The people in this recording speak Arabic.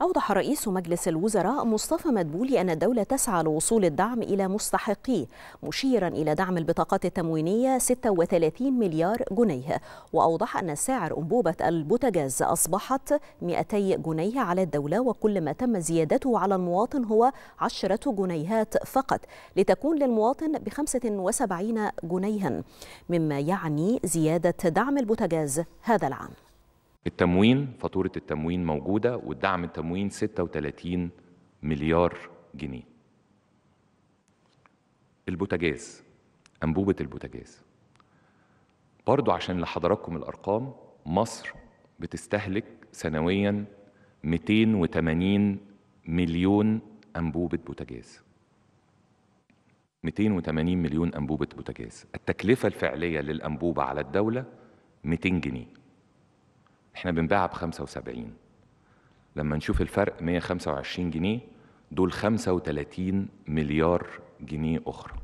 أوضح رئيس مجلس الوزراء مصطفى مدبولي أن الدولة تسعى لوصول الدعم إلى مستحقيه مشيرا إلى دعم البطاقات التموينية 36 مليار جنيه. وأوضح أن سعر أنبوبة البوتاجاز أصبحت 200 جنيه على الدولة وكل ما تم زيادته على المواطن هو 10 جنيهات فقط لتكون للمواطن ب 75 جنيها مما يعني زيادة دعم البوتاجاز هذا العام. التموين فاتورة التموين موجودة والدعم التموين 36 مليار جنيه. البوتاجاز أنبوبة البوتاجاز. برضو عشان لحضراتكم الأرقام مصر بتستهلك سنويا 280 مليون أنبوبة بوتاجاز. 280 مليون أنبوبة بوتاجاز. التكلفة الفعلية للأنبوبة على الدولة 200 جنيه. إحنا بنبيعها ب 75 لما نشوف الفرق 125 جنيه دول 35 مليار جنيه أخرى.